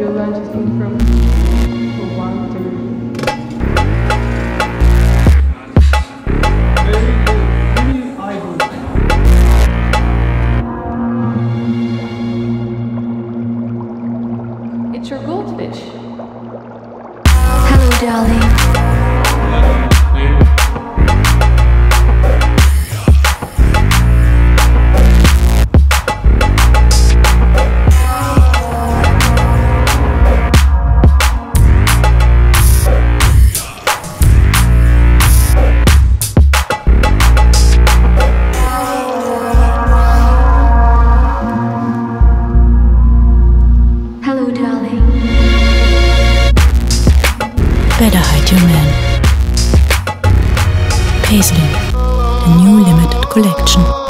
Your lunch is cooked from It's your goldfish. Hello, darling. Better hide Your Man. Paisley, a new limited collection.